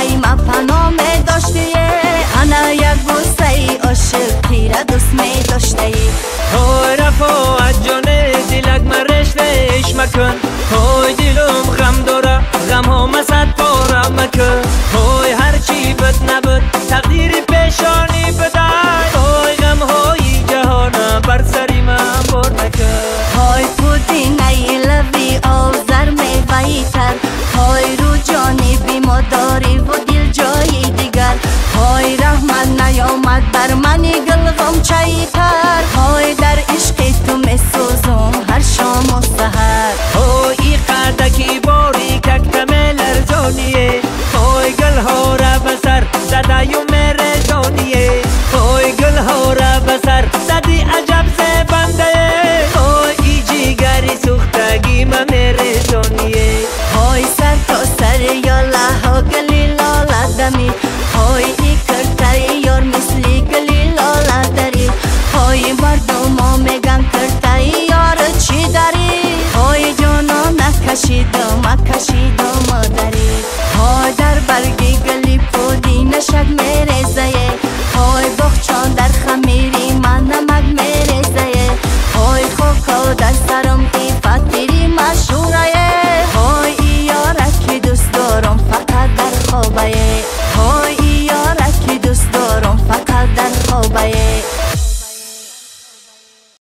hay más. هستی عجب زبنده. او ای جیگری سوختگی ما میرسونیه های سر تا سر یا لها گلی لالا دمی های ای کرتای یار مثلی گلی لالا داری های مردم ها میگن کرتای یار چی داری؟ های جانا نکشید و مکشید. baik